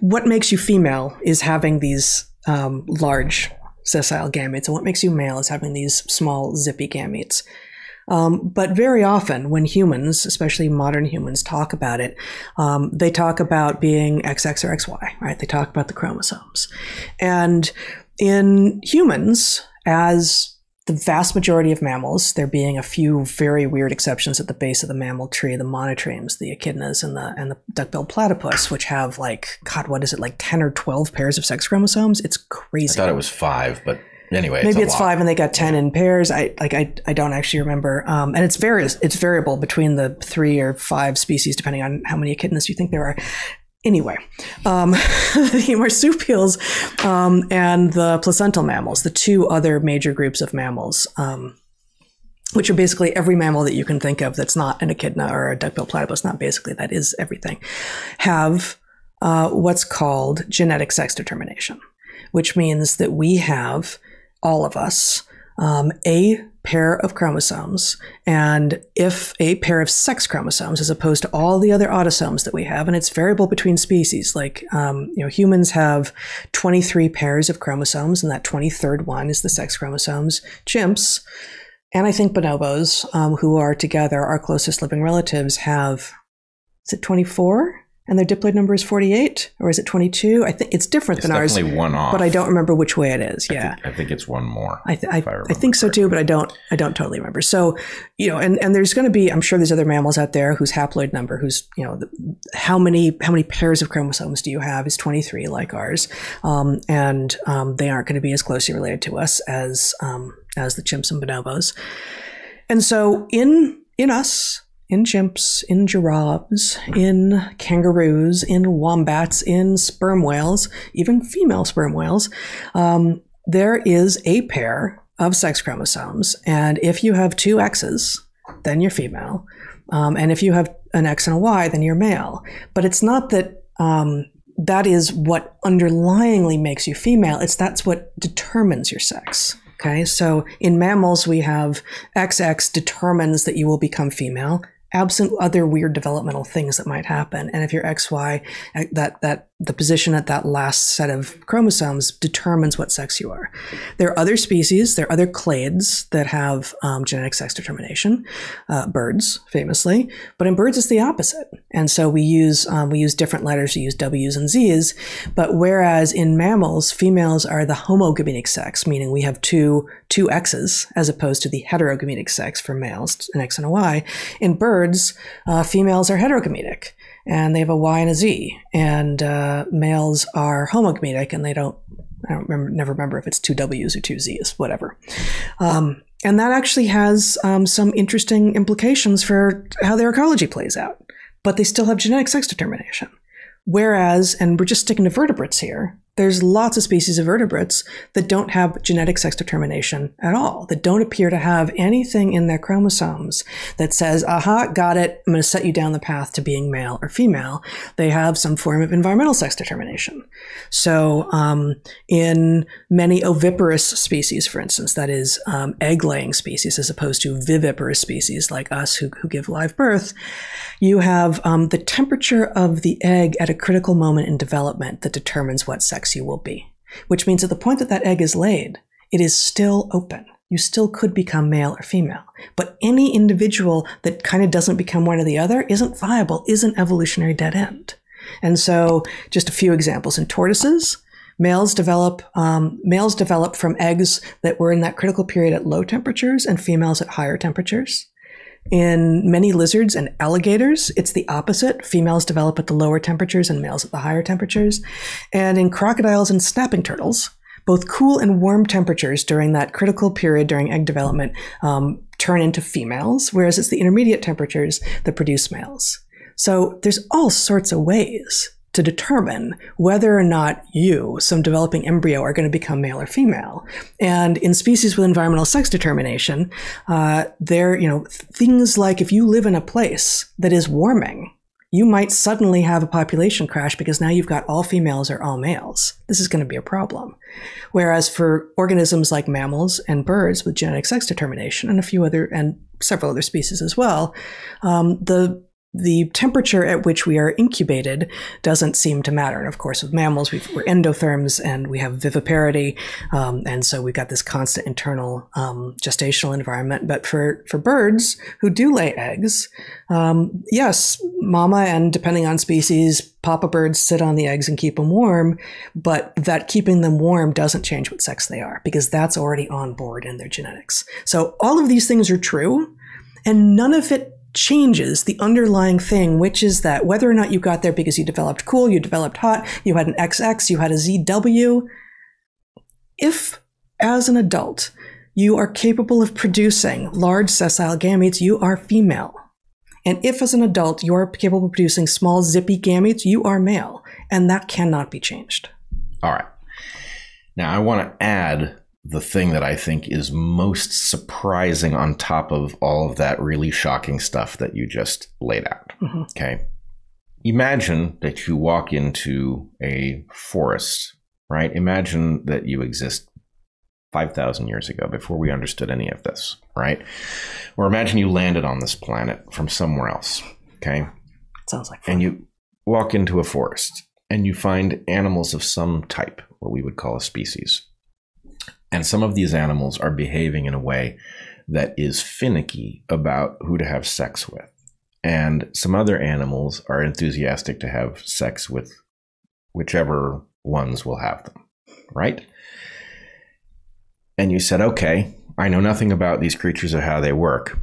what makes you female is having these um, large sessile gametes, and what makes you male is having these small zippy gametes. Um, but very often, when humans, especially modern humans, talk about it, um, they talk about being XX or XY, right? They talk about the chromosomes. And in humans, as the vast majority of mammals, there being a few very weird exceptions at the base of the mammal tree, the monotremes, the echidnas, and the and the duck-billed platypus, which have like God, what is it, like ten or twelve pairs of sex chromosomes? It's crazy. I thought it was five, but anyway, maybe it's, it's five, and they got ten in pairs. I like I, I don't actually remember. Um, and it's various. It's variable between the three or five species, depending on how many echidnas you think there are. Anyway, um, the marsupials um, and the placental mammals, the two other major groups of mammals, um, which are basically every mammal that you can think of that's not an echidna or a duck-billed platypus, not basically, that is everything, have uh, what's called genetic sex determination, which means that we have, all of us, um, a pair of chromosomes, and if a pair of sex chromosomes, as opposed to all the other autosomes that we have, and it's variable between species. Like um, you know, humans have 23 pairs of chromosomes, and that 23rd one is the sex chromosomes. Chimps, and I think bonobos, um, who are together our closest living relatives, have is it 24? And their diploid number is 48 or is it 22 i think it's different it's than ours definitely one off. but i don't remember which way it is yeah I think, I think it's one more. I, th- I, I, remember think so too, but I don't I don't totally remember. So, you know, and, and there's going to be I'm sure there's other mammals out there whose haploid number, who's you know, the, how many how many pairs of chromosomes do you have is 23 like ours, um, and um, they aren't going to be as closely related to us as um, as the chimps and bonobos. And so in in us, in chimps, in giraffes, in kangaroos, in wombats, in sperm whales, even female sperm whales, um, there is a pair of sex chromosomes. And if you have two X's, then you're female. Um, and if you have an X and a Y, then you're male. But it's not that um, that is what underlyingly makes you female, it's that's what determines your sex. Okay, so in mammals, we have XX determines that you will become female, absent other weird developmental things that might happen. And if you're XY, that that the position at that last set of chromosomes determines what sex you are. There are other species, there are other clades that have um, genetic sex determination, uh, birds famously, but in birds it's the opposite. And so we use um, we use different letters, we use W's and Z's. But whereas in mammals, females are the homogametic sex, meaning we have two two X's as opposed to the heterogametic sex for males, an X and a Y. In birds, uh, females are heterogametic and they have a Y and a Z. And uh, males are homogametic, and they don't. I don't remember, never remember if it's two W's or two Z's, whatever. Um, and that actually has um, some interesting implications for how their ecology plays out. But they still have genetic sex determination. Whereas, and we're just sticking to vertebrates here, there's lots of species of vertebrates that don't have genetic sex determination at all, that don't appear to have anything in their chromosomes that says, aha, got it, I'm going to set you down the path to being male or female. They have some form of environmental sex determination. So, um, in many oviparous species, for instance, that is, um, egg laying species as opposed to viviparous species like us who, who give live birth, you have um, the temperature of the egg at a critical moment in development that determines what sex you will be, which means at the point that that egg is laid, it is still open. You still could become male or female. But any individual that kind of doesn't become one or the other isn't viable, is an evolutionary dead end. And so, just a few examples in tortoises, males develop um, males develop from eggs that were in that critical period at low temperatures, and females at higher temperatures. In many lizards and alligators, it's the opposite. Females develop at the lower temperatures and males at the higher temperatures. And in crocodiles and snapping turtles, both cool and warm temperatures during that critical period during egg development um, turn into females, whereas it's the intermediate temperatures that produce males. So there's all sorts of ways to determine whether or not you, some developing embryo, are going to become male or female. And in species with environmental sex determination, uh, there, you know, things like if you live in a place that is warming, you might suddenly have a population crash because now you've got all females or all males. This is going to be a problem. Whereas for organisms like mammals and birds with genetic sex determination and a few other and several other species as well, um, the the temperature at which we are incubated doesn't seem to matter. And of course, with mammals, we are endotherms and we have viviparity, um, and so we've got this constant internal um, gestational environment. But for for birds who do lay eggs, um, yes, mama and depending on species, papa birds sit on the eggs and keep them warm. But that keeping them warm doesn't change what sex they are because that's already on board in their genetics. So all of these things are true, and none of it changes the underlying thing, which is that whether or not you got there because you developed cool, you developed hot, you had an XX, you had a ZW, if as an adult you are capable of producing large sessile gametes, you are female. And if as an adult you are capable of producing small zippy gametes, you are male. And that cannot be changed. All right. Now I want to add the thing that I think is most surprising on top of all of that really shocking stuff that you just laid out. Mm-hmm. Okay. Imagine that you walk into a forest, right? Imagine that you exist 5,000 years ago before we understood any of this, right? Or imagine you landed on this planet from somewhere else, okay? Sounds like fun. And you walk into a forest and you find animals of some type, what we would call a species and some of these animals are behaving in a way that is finicky about who to have sex with. And some other animals are enthusiastic to have sex with whichever ones will have them, right? And you said, okay, I know nothing about these creatures or how they work,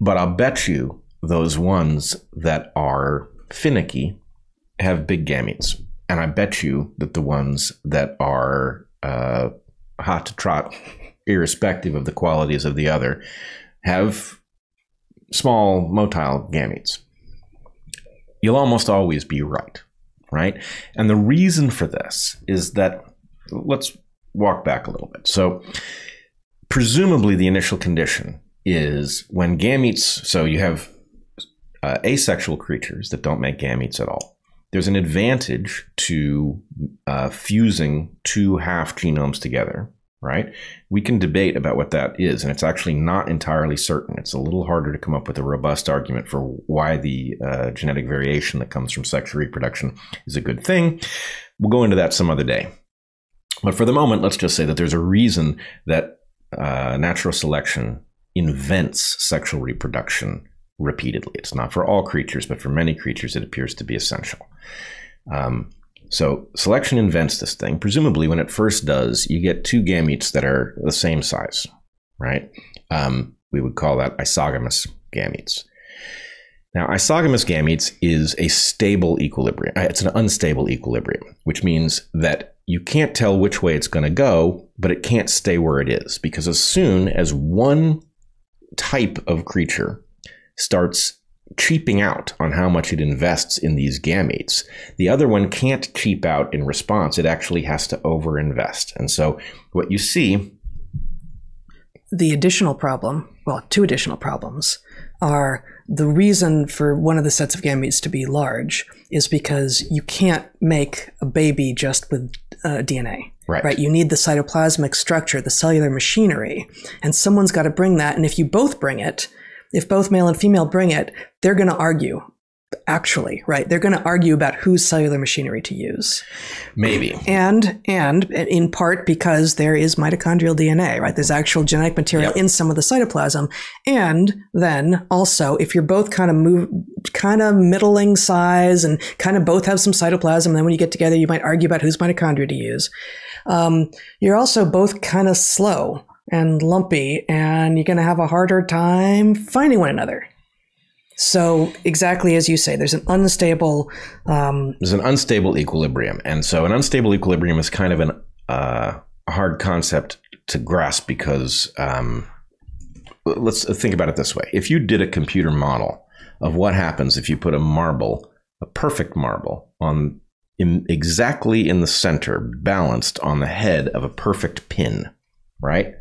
but I'll bet you those ones that are finicky have big gametes. And I bet you that the ones that are uh, hot to trot, irrespective of the qualities of the other, have small motile gametes. You'll almost always be right, right? And the reason for this is that let's walk back a little bit. So, presumably, the initial condition is when gametes, so you have uh, asexual creatures that don't make gametes at all. There's an advantage to uh, fusing two half genomes together, right? We can debate about what that is, and it's actually not entirely certain. It's a little harder to come up with a robust argument for why the uh, genetic variation that comes from sexual reproduction is a good thing. We'll go into that some other day. But for the moment, let's just say that there's a reason that uh, natural selection invents sexual reproduction repeatedly. It's not for all creatures, but for many creatures, it appears to be essential. Um, so selection invents this thing. Presumably, when it first does, you get two gametes that are the same size, right? Um, we would call that isogamous gametes. Now, isogamous gametes is a stable equilibrium. Uh, it's an unstable equilibrium, which means that you can't tell which way it's going to go, but it can't stay where it is because as soon as one type of creature starts cheaping out on how much it invests in these gametes. The other one can't cheap out in response. It actually has to overinvest. And so what you see. The additional problem, well, two additional problems are the reason for one of the sets of gametes to be large is because you can't make a baby just with uh, DNA. Right. right. You need the cytoplasmic structure, the cellular machinery, and someone's got to bring that. And if you both bring it, if both male and female bring it, they're going to argue. Actually, right? They're going to argue about whose cellular machinery to use. Maybe. And and in part because there is mitochondrial DNA, right? There's actual genetic material yep. in some of the cytoplasm. And then also, if you're both kind of move, kind of middling size and kind of both have some cytoplasm, then when you get together, you might argue about whose mitochondria to use. Um, you're also both kind of slow and lumpy, and you're going to have a harder time finding one another. So exactly as you say, there's an unstable. Um, there's an unstable equilibrium, and so an unstable equilibrium is kind of an uh, hard concept to grasp because um, let's think about it this way: if you did a computer model of what happens if you put a marble, a perfect marble, on in, exactly in the center, balanced on the head of a perfect pin, right?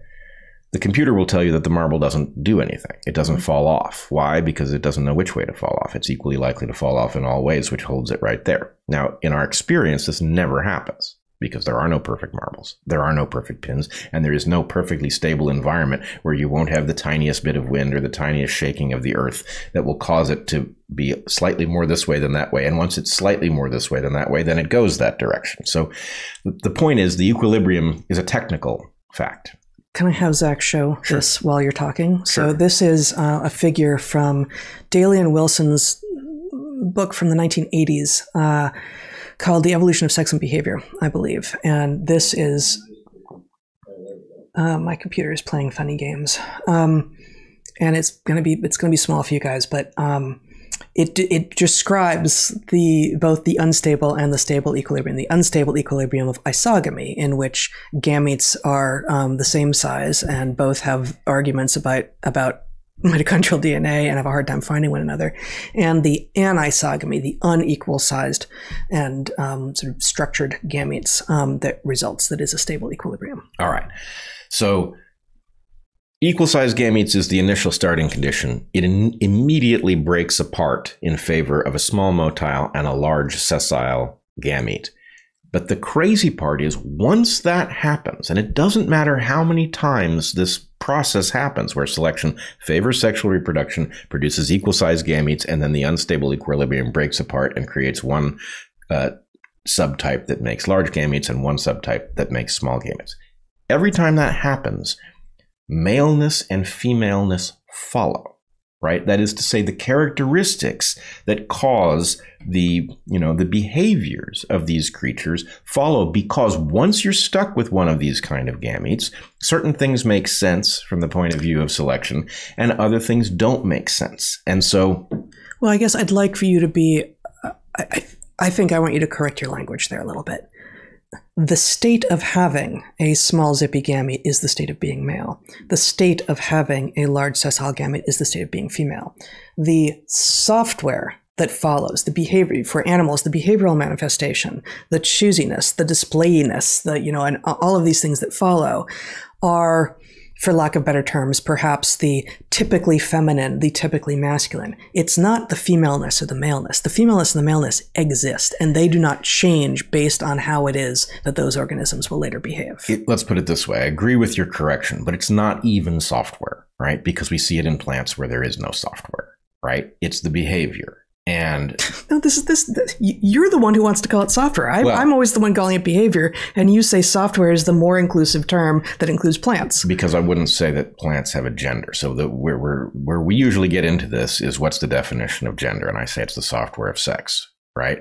The computer will tell you that the marble doesn't do anything. It doesn't mm-hmm. fall off. Why? Because it doesn't know which way to fall off. It's equally likely to fall off in all ways, which holds it right there. Now, in our experience, this never happens, because there are no perfect marbles. There are no perfect pins, and there is no perfectly stable environment where you won't have the tiniest bit of wind or the tiniest shaking of the earth that will cause it to be slightly more this way than that way. And once it's slightly more this way than that way, then it goes that direction. So the point is the equilibrium is a technical fact. Can I have Zach show Sure. this while you're talking? Sure. So this is uh, a figure from Daly and Wilson's book from the 1980s uh, called "The Evolution of Sex and Behavior," I believe. And this is uh, my computer is playing funny games, um, and it's gonna be it's gonna be small for you guys, but. Um, it, it describes the both the unstable and the stable equilibrium. The unstable equilibrium of isogamy, in which gametes are um, the same size and both have arguments about about mitochondrial DNA and have a hard time finding one another, and the anisogamy, the unequal sized and um, sort of structured gametes um, that results that is a stable equilibrium. All right. So equal sized gametes is the initial starting condition. It in- immediately breaks apart in favor of a small motile and a large sessile gamete. But the crazy part is once that happens, and it doesn't matter how many times this process happens where selection favors sexual reproduction, produces equal sized gametes, and then the unstable equilibrium breaks apart and creates one uh, subtype that makes large gametes and one subtype that makes small gametes. Every time that happens, maleness and femaleness follow right that is to say the characteristics that cause the you know the behaviors of these creatures follow because once you're stuck with one of these kind of gametes certain things make sense from the point of view of selection and other things don't make sense and so Well, I guess I'd like for you to be. I, I, I think I want you to correct your language there a little bit. The state of having a small zippy gamete is the state of being male. The state of having a large sessile gamete is the state of being female. The software that follows, the behavior for animals, the behavioral manifestation, the choosiness, the displayiness, the you know, and all of these things that follow are for lack of better terms, perhaps the typically feminine, the typically masculine. It's not the femaleness or the maleness. The femaleness and the maleness exist, and they do not change based on how it is that those organisms will later behave. it, let's put it this way i agree with your correction but it's not even software right because we see it in plants where there is no software right it's the behavior and no, this is this. this you're the one who wants to call it software. I, Well- I'm always the one calling it behavior, and you say software is the more inclusive term that includes plants. because I wouldn't say that plants have a gender. So the where where where we usually get into this is what's the definition of gender, and I say it's the software of sex, right?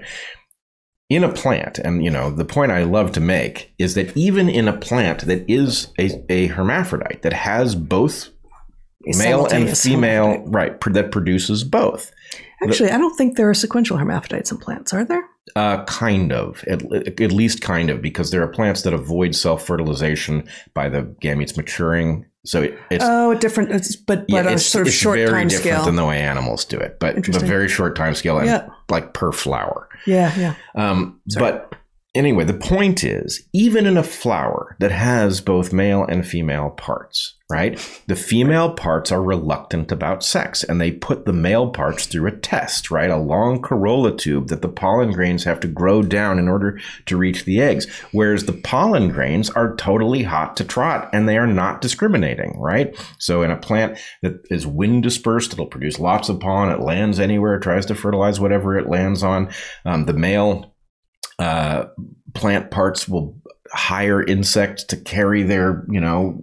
In a plant, and you know the point I love to make is that even in a plant that is a, a hermaphrodite that has both male and female, hermaphrodite. right, pr- that produces both. Actually, I don't think there are sequential hermaphrodites in plants, are there? Uh, kind of, at, at least kind of, because there are plants that avoid self fertilization by the gametes maturing. So it, it's Oh, a different, it's, but but on a sort of it's short very time different scale. than the way animals do it, but a very short time scale and Yeah. like per flower. yeah, yeah. Um, Sorry. but anyway, the point is, even in a flower that has both male and female parts, right? The female parts are reluctant about sex, and they put the male parts through a test, right? A long corolla tube that the pollen grains have to grow down in order to reach the eggs. Whereas the pollen grains are totally hot to trot, and they are not discriminating, right? So in a plant that is wind dispersed, it'll produce lots of pollen. It lands anywhere, it tries to fertilize whatever it lands on. Um, the male uh, plant parts will hire insects to carry their, you know,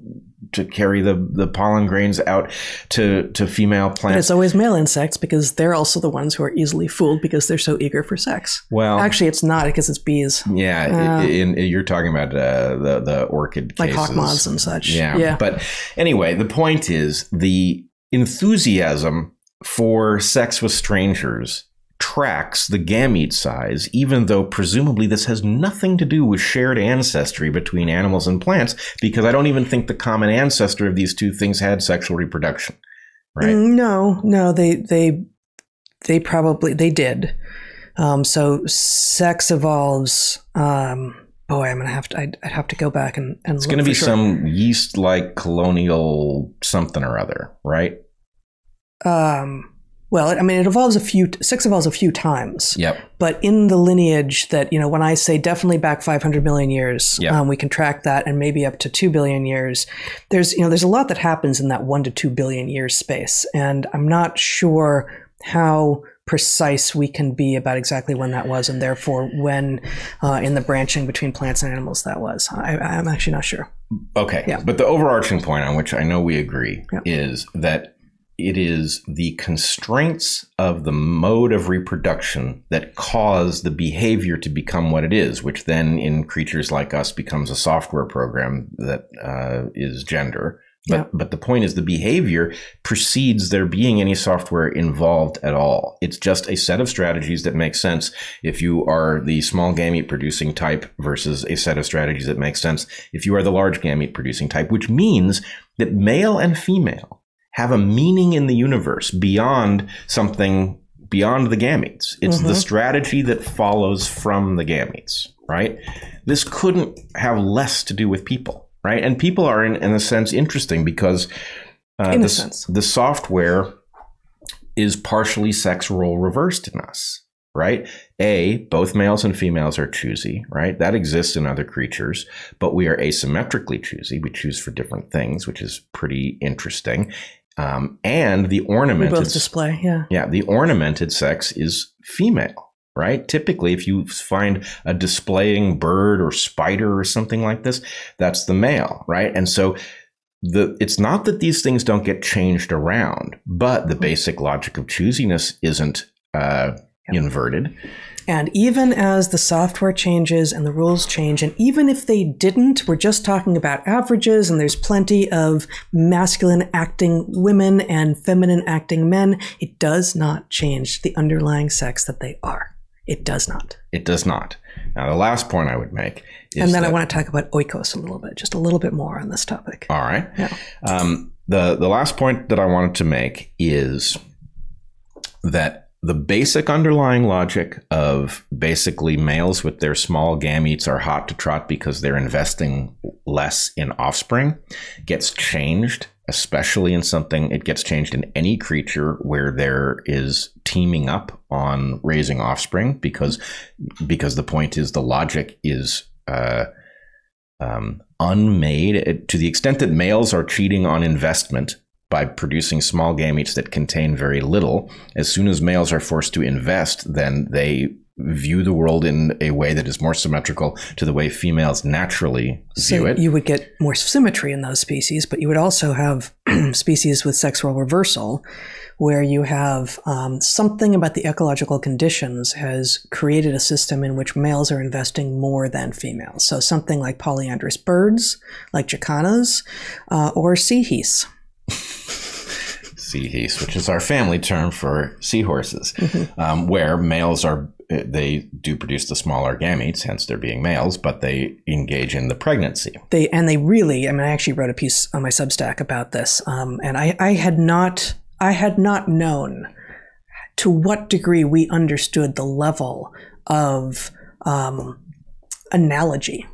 to carry the, the pollen grains out to, to female But plants. it's always male insects because they're also the ones who are easily fooled because they're so eager for sex. Well, Actually, it's not because it's bees, yeah, uh, in, in- you're talking about uh, the the orchid like cases. hawk moths and such. Yeah. yeah. But anyway, the point is the enthusiasm for sex with strangers tracks the gamete size, even though presumably this has nothing to do with shared ancestry between animals and plants, because I don't even think the common ancestor of these two things had sexual reproduction. Right? Mm, No, no, they they they probably they did. Um, so sex evolves. Um, boy, I'm gonna have to. I'd, I'd have to go back and and It's to be sure. some yeast like colonial something or other, right? Um, Well, I mean, it evolves a few, sex evolves a few times. Yep. But in the lineage that, you know, when I say definitely back 500 million years, Yep. um, we can track that and maybe up to 2 billion years. There's, you know, there's a lot that happens in that 1 to 2 billion years space. And I'm not sure how precise we can be about exactly when that was and therefore when uh, in the branching between plants and animals that was. I, I'm actually not sure. Okay. Yeah. But the overarching point on which I know we agree Yeah. is that it is the constraints of the mode of reproduction that cause the behavior to become what it is, which then in creatures like us becomes a software program that uh, is gender. But, Yeah. but the point is, the behavior precedes there being any software involved at all. It's just a set of strategies that make sense if you are the small gamete producing type versus a set of strategies that make sense if you are the large gamete producing type, which means that male and female have a meaning in the universe beyond something beyond the gametes. It's the strategy that follows from the gametes, right? This couldn't have less to do with people, right? And people are, in, in a sense, interesting because uh, In the, sense. the software is partially sex role reversed in us, right? A, both males and females are choosy, right? That exists in other creatures, but we are asymmetrically choosy. We choose for different things, which is pretty interesting. Um, and the We ornamented both display, yeah. yeah, the ornamented sex is female, right? Typically, if you find a displaying bird or spider or something like this, that's the male, right? And so the it's not that these things don't get changed around, but the basic logic of choosiness isn't uh, inverted. And even as the software changes and the rules change, and even if they didn't, we're just talking about averages, and there's plenty of masculine acting women and feminine acting men. It does not change the underlying sex that they are. It does not. It does not. Now, the last point I would make is And then I want to talk about oikos a little bit, just a little bit more on this topic. All right. Yeah. Um, the the last point that I wanted to make is that the basic underlying logic of basically males with their small gametes are hot to trot because they're investing less in offspring gets changed especially in something it gets changed in any creature where there is teaming up on raising offspring because because the point is the logic is uh, um, unmade. To the extent that males are cheating on investment by producing small gametes that contain very little. As soon as males are forced to invest, then they view the world in a way that is more symmetrical to the way females naturally view it. you would get more symmetry in those species, but you would also have species with sexual reversal, where you have um, something about the ecological conditions has created a system in which males are investing more than females. So something like polyandrous birds, like jacanas, uh, or sea geese. Sea which is our family term for seahorses, um, where males are they do produce the smaller gametes, hence they're being males, but they engage in the pregnancy. They and they really. I mean, I actually wrote a piece on my Substack about this, um, and I, I had not I had not known to what degree we understood the level of um, analogy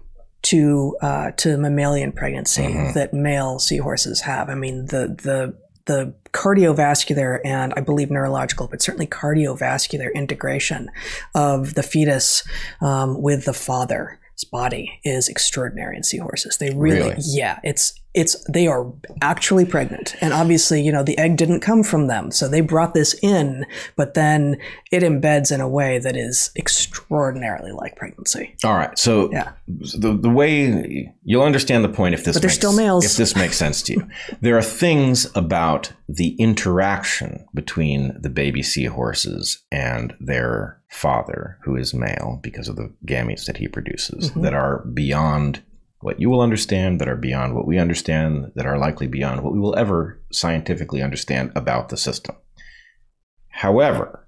to uh, to mammalian pregnancy that male seahorses have. I mean, the the the cardiovascular and I believe neurological, but certainly cardiovascular integration of the fetus um, with the father's body is extraordinary in seahorses. They really, Really? yeah, it's it's they are actually pregnant, and obviously, you know, the egg didn't come from them, so they brought this in, but then it embeds in a way that is extraordinarily like pregnancy. All right, so Yeah. the the way you'll understand the point if this But they're makes, still males. if this makes sense to you. there are things about the interaction between the baby seahorses and their father, who is male because of the gametes that he produces, Mm-hmm. that are beyond what you will understand, that are beyond what we understand, that are likely beyond what we will ever scientifically understand about the system. However,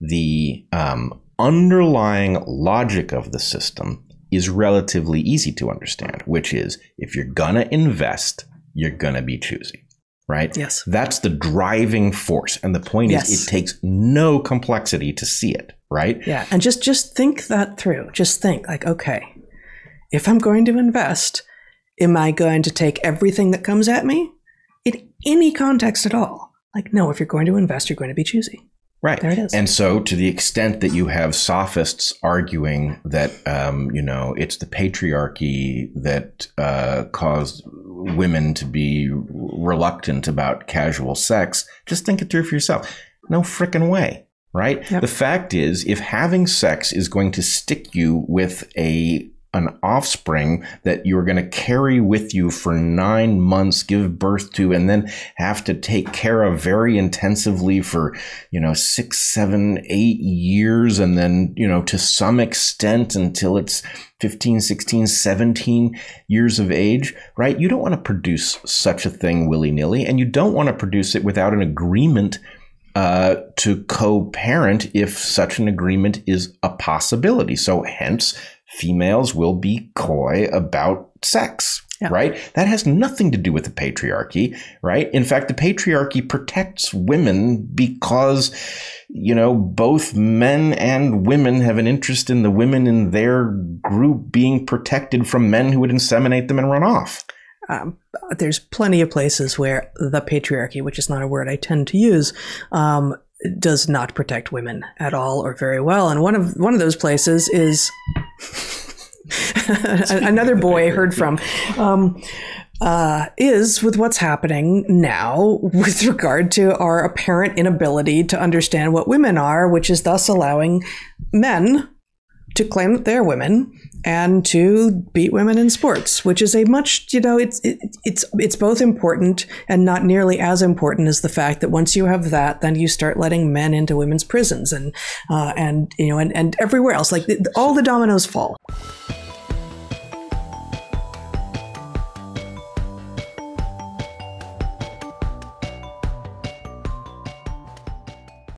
the um, underlying logic of the system is relatively easy to understand, which is if you're gonna invest, you're gonna be choosy, right? Yes. That's the driving force. And the point Yes. is, it takes no complexity to see it, right? Yeah, and just just think that through. Just think like, okay, if I'm going to invest, am I going to take everything that comes at me in any context at all? Like, no, if you're going to invest, you're going to be choosy. Right. There it is. And so, to the extent that you have sophists arguing that, um, you know, it's the patriarchy that uh, caused women to be reluctant about casual sex, just think it through for yourself. No frickin' way. Right. Yep. The fact is, if having sex is going to stick you with a an offspring that you're going to carry with you for nine months, give birth to, and then have to take care of very intensively for, you know, six, seven, eight years. And then, you know, to some extent until it's 15, 16, 17 years of age, right? You don't want to produce such a thing willy nilly, and you don't want to produce it without an agreement uh, to co-parent if such an agreement is a possibility. So hence females will be coy about sex. Yeah. Right? That has nothing to do with the patriarchy, right? In fact, the patriarchy protects women because, you know, both men and women have an interest in the women in their group being protected from men who would inseminate them and run off. Um, there's plenty of places where the patriarchy, which is not a word I tend to use, um, does not protect women at all or very well. And one of one of those places is another boy I heard from. Um, uh, is with what's happening now with regard to our apparent inability to understand what women are, which is thus allowing men to claim that they're women and to beat women in sports, which is a much you know it's it, it's it's both important and not nearly as important as the fact that once you have that, then you start letting men into women's prisons and uh, and you know and, and everywhere else like all the dominoes fall.